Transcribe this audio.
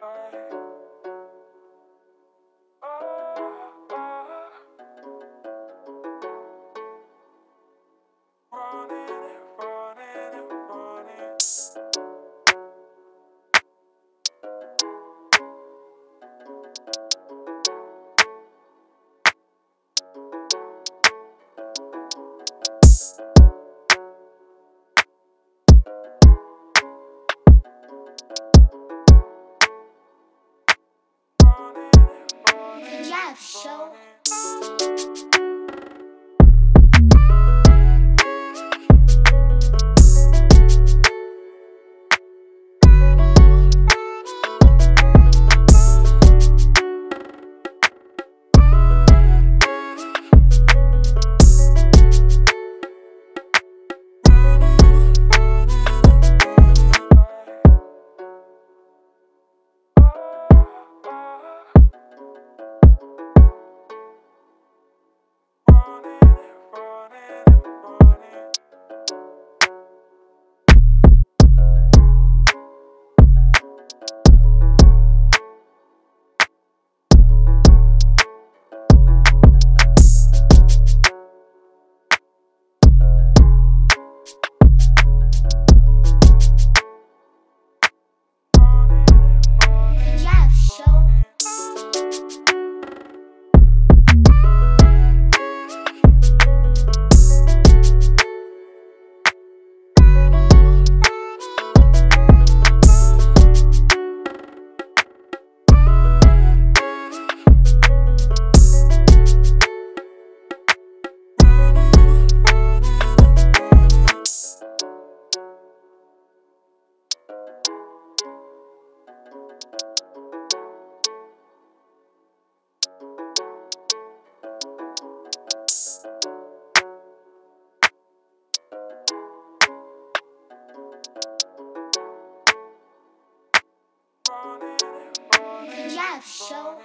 Jeff Show. Show.